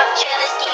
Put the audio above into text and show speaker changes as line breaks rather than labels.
dog, jealous